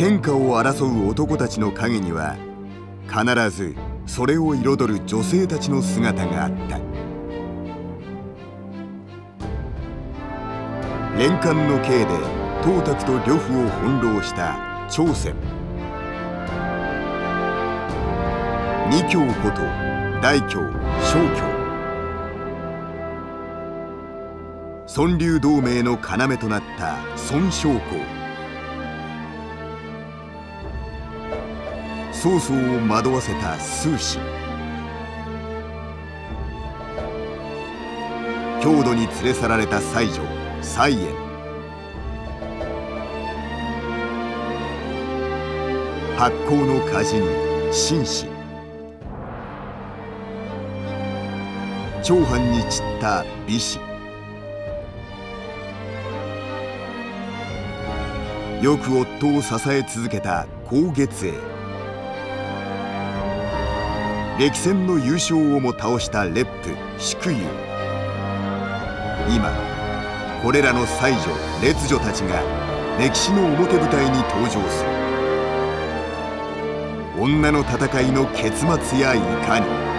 天下を争う男たちの陰には必ずそれを彩る女性たちの姿があった。連環の刑で董卓と呂布を翻弄した朝鮮二教こと大教小教孫流同盟の要となった孫将校曹操を惑わせた数子。郷土に連れ去られた西条蔡園。発行の歌人紳士長藩に散った美士よく夫を支え続けた高月英。歴戦の優勝をも倒した烈府祝友今これらの才女列女たちが歴史の表舞台に登場する。女の戦いの結末やいかに。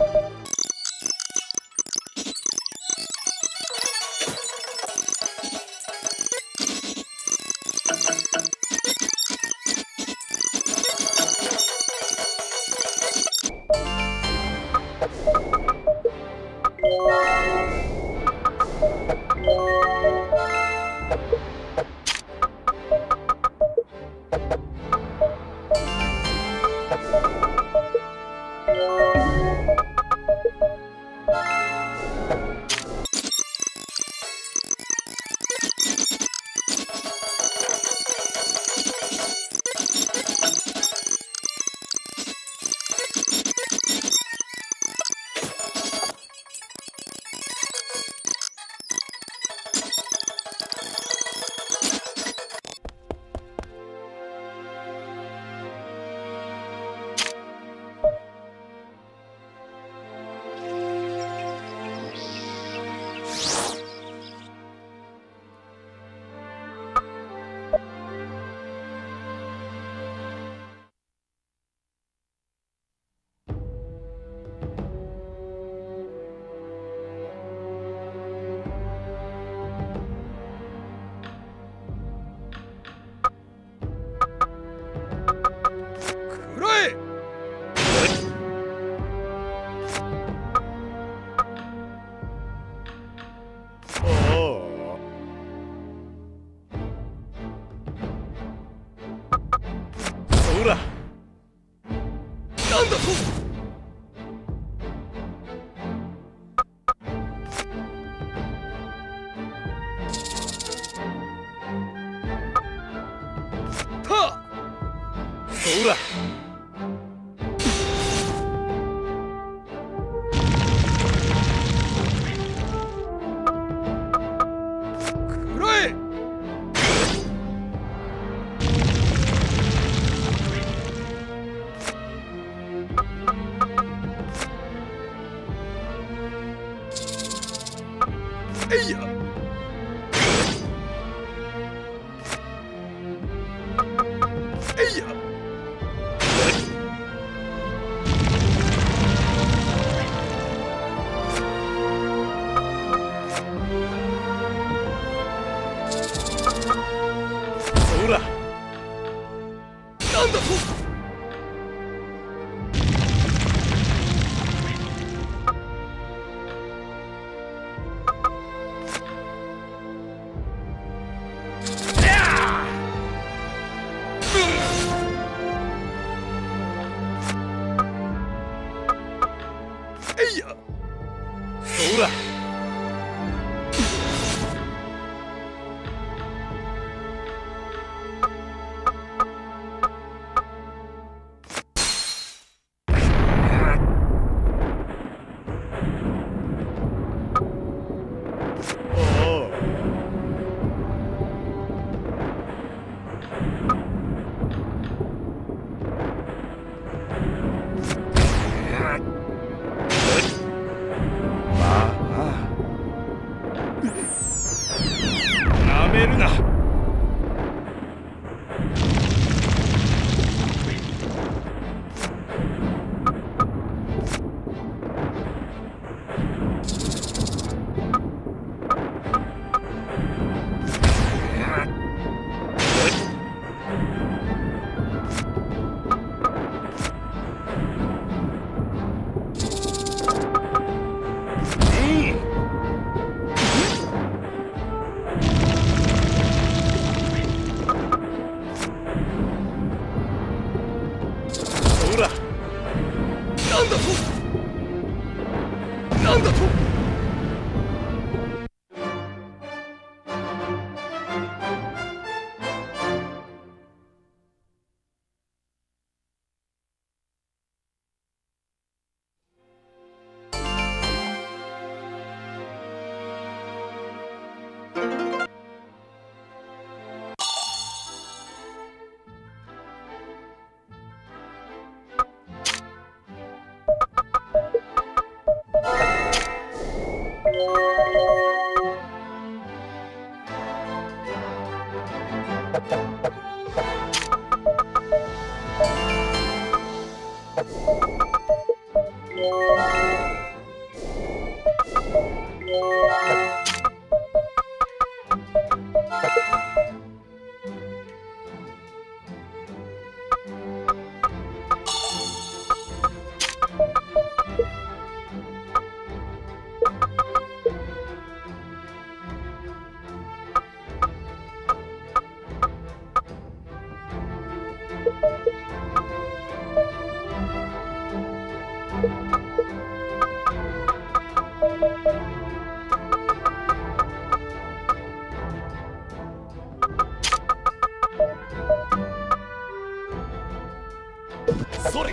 you となんだと？それ。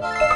Bye.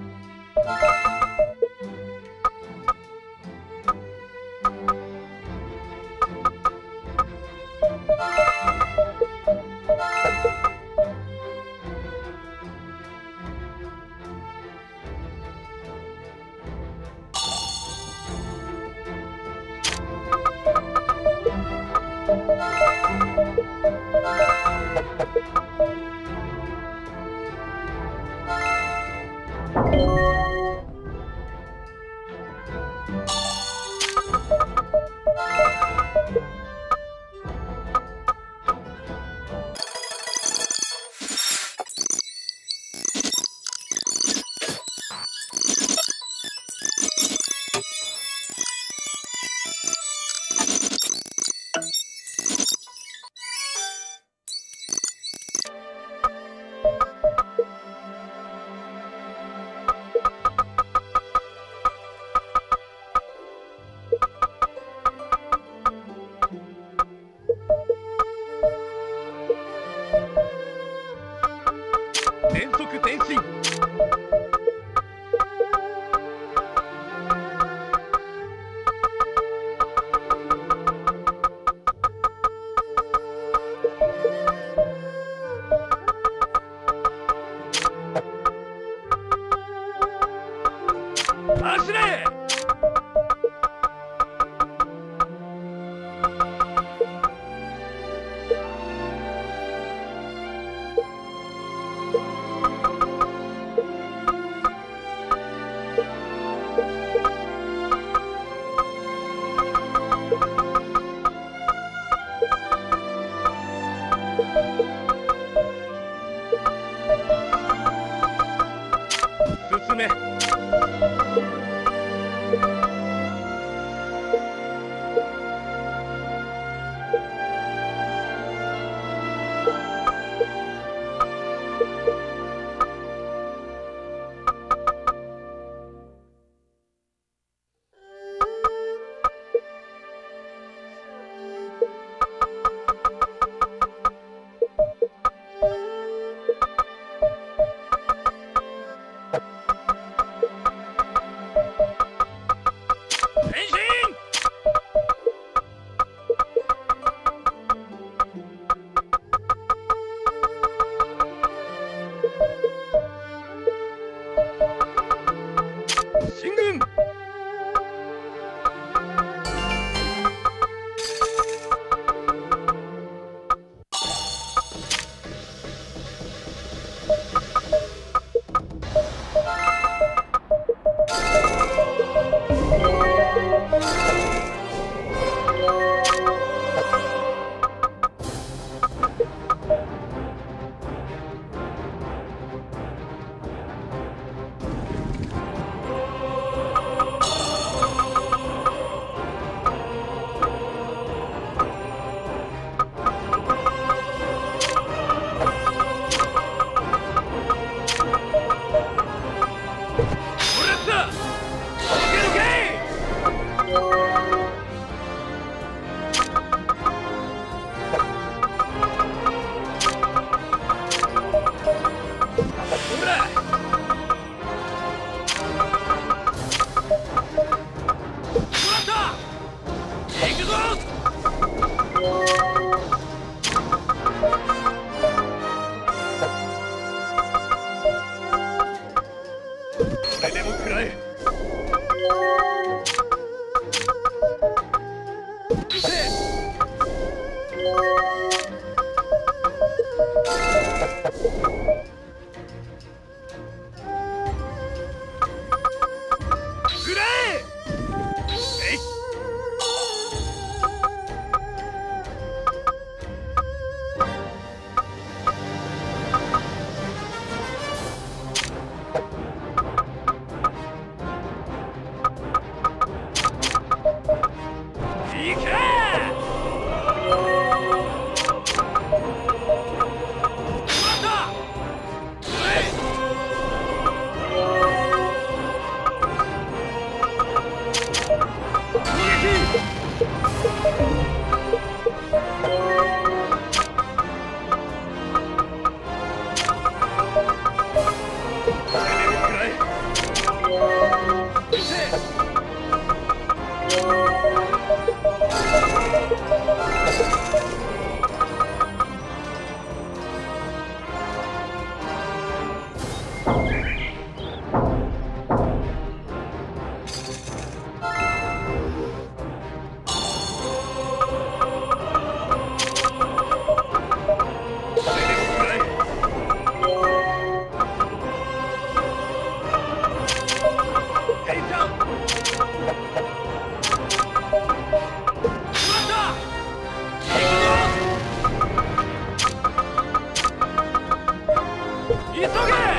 Música 急げ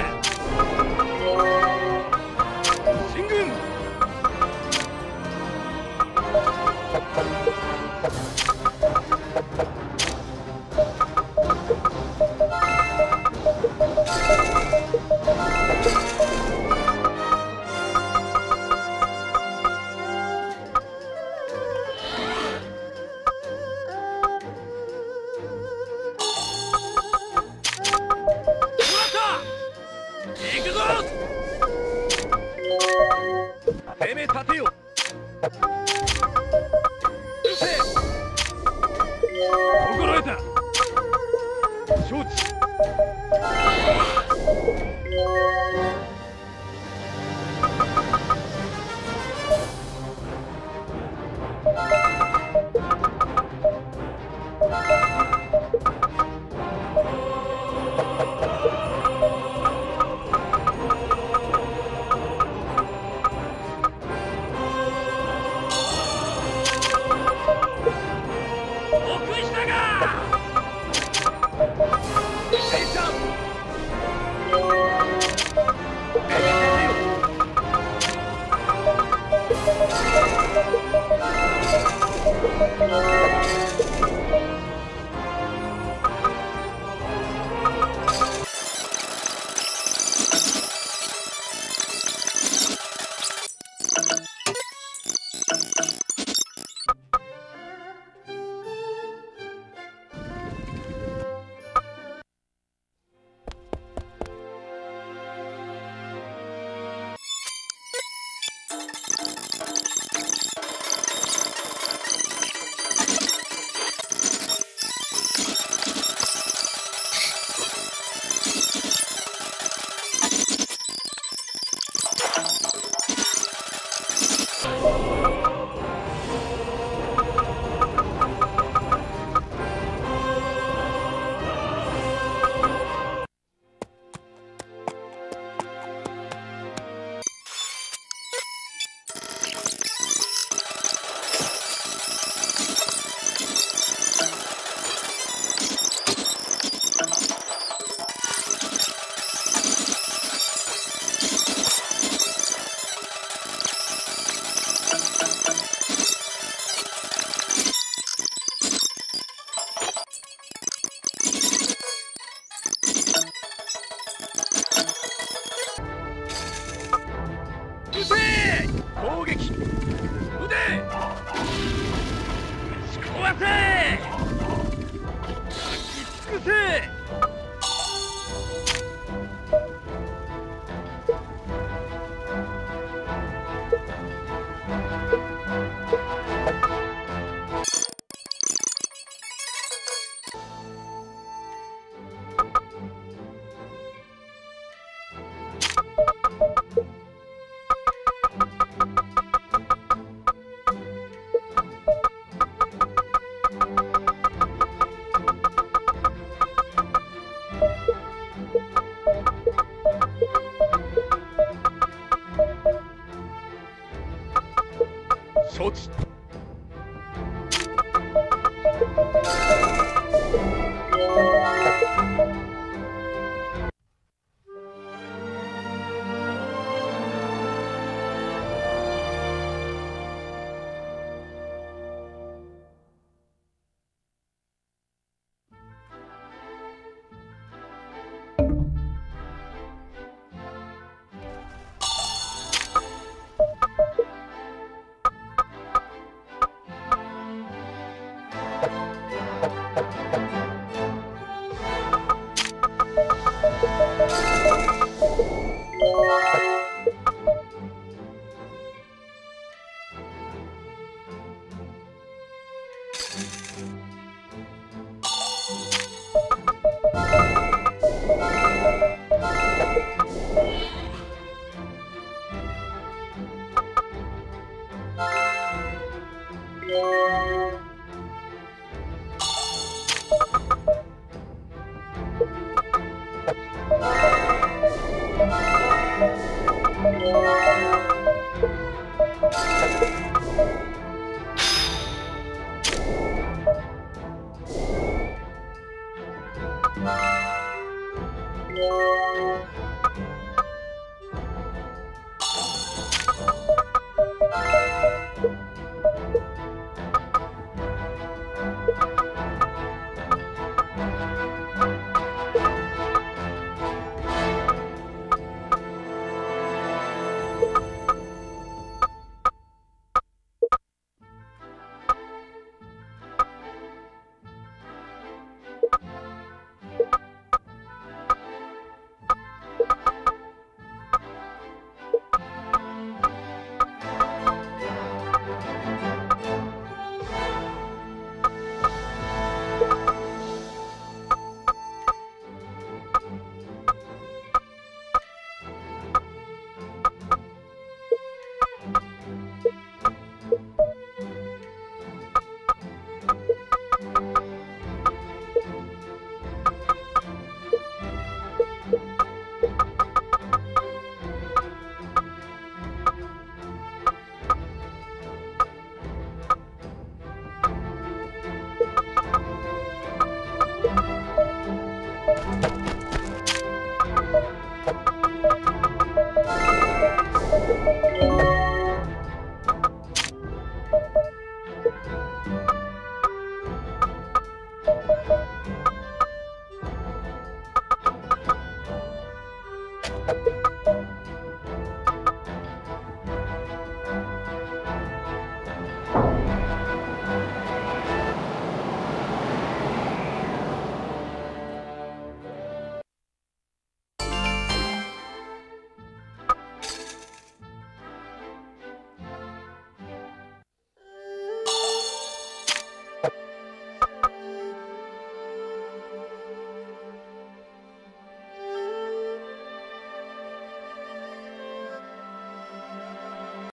Yeah. 攻撃。撃てち壊せ。尽くせ。